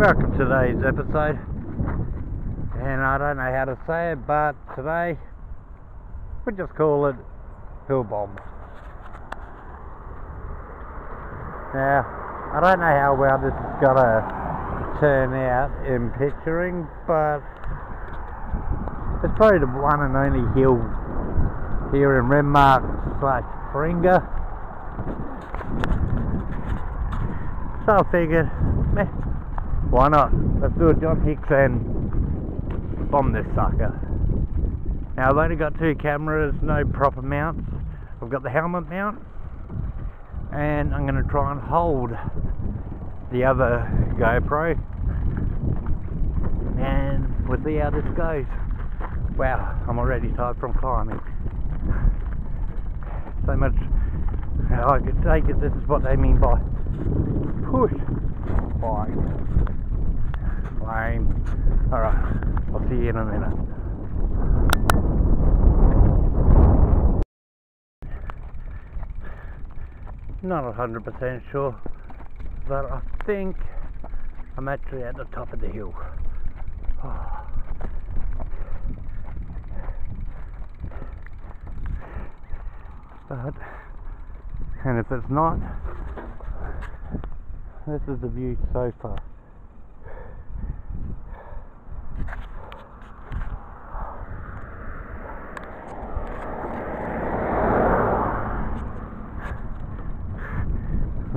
Welcome to today's episode. And I don't know how to say it, but today we just call it Hill Bomb. Now, I don't know how well this is gonna turn out in picturing, but it's probably the one and only hill here in Renmark slash Paringa. So I figured, meh, why not? Let's do a John Hicks and bomb this sucker. Now I've only got two cameras, no proper mounts. I've got the helmet mount and I'm going to try and hold the other GoPro and we'll see how this goes. Wow, I'm already tired from climbing. So much, I could take it, this is what they mean by push. Lame. Alright, I'll see you in a minute. Not a hundred percent sure, but I think I'm actually at the top of the hill. Oh. But, and if it's not, this is the view so far.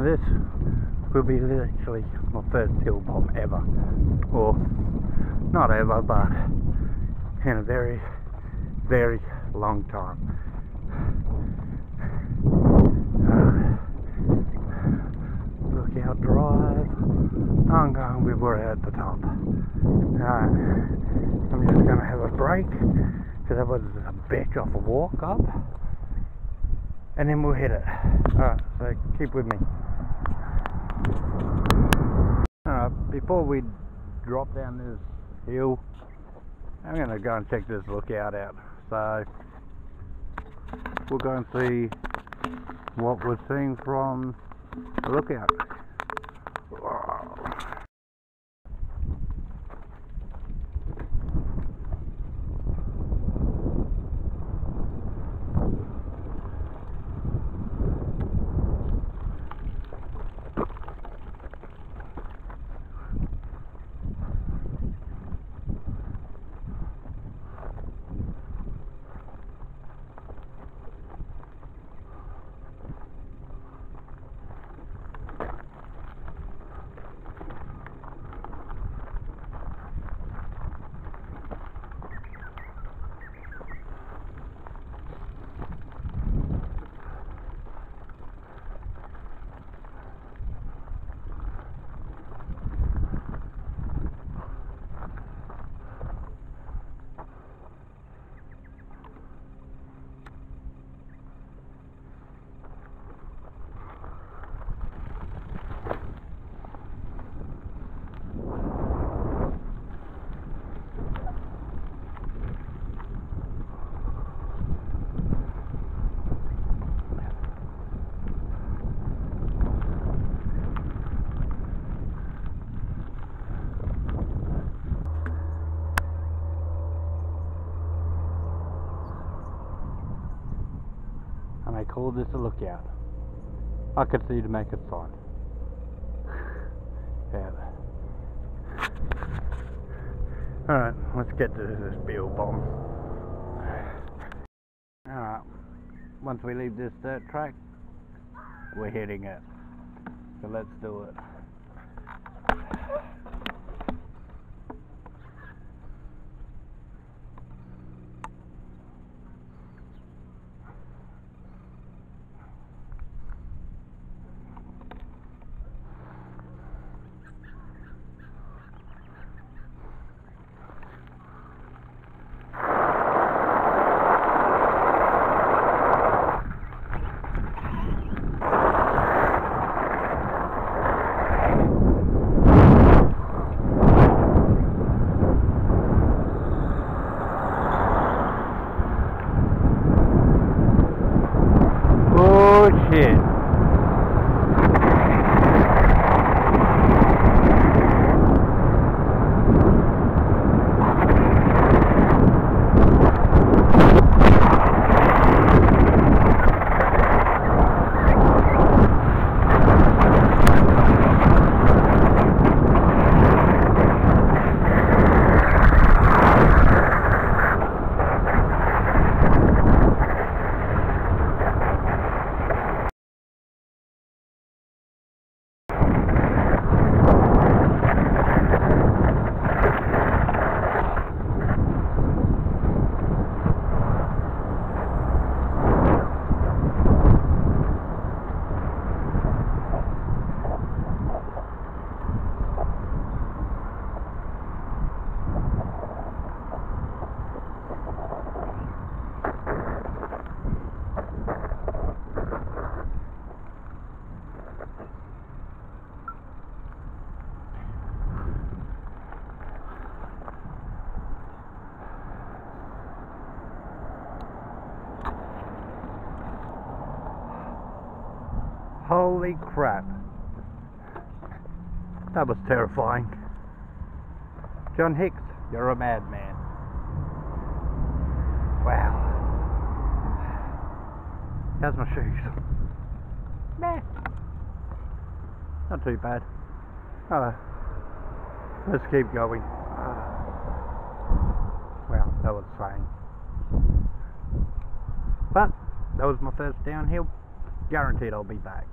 This will be literally my first hill bomb ever. Or, not ever, but in a very, very long time. Uh, Lookout Drive. I'm going, to be were at the top. Alright, I'm just going to have a break because that was a bitch off a walk up. And then we'll hit it. Alright, so keep with me. Alright, before we drop down this hill, I'm going to go and check this lookout out. So, we'll go and see what we're seeing from the lookout. and I call this a lookout. I could see to make a sign. Alright, let's get to this bill bomb. Alright, once we leave this dirt track, we're hitting it. So let's do it. Oh Holy crap. That was terrifying. John Hicks, you're a madman. Wow. How's my shoes? Meh. Not too bad. Oh, let's keep going. Uh, wow, that was fine. But that was my first downhill. Guaranteed I'll be back.